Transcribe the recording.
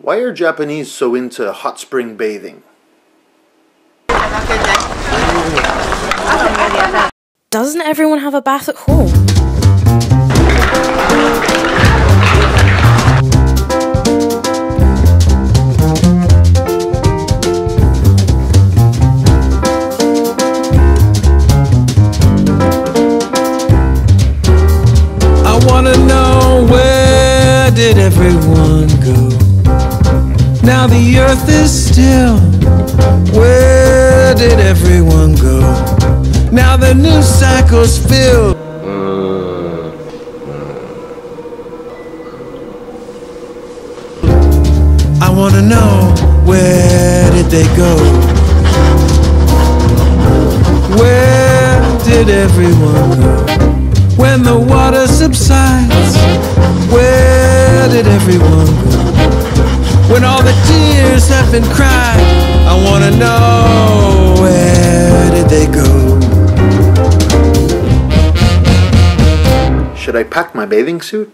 Why are Japanese so into hot spring bathing? Doesn't everyone have a bath at home? I wanna know where did everyone go? Now the earth is still. Where did everyone go? Now the news cycle's filled. I wanna know where did they go? Where did everyone go? When the water subsides, where did everyone go? Have been cried, I wanna know where did they go? Should I pack my bathing suit?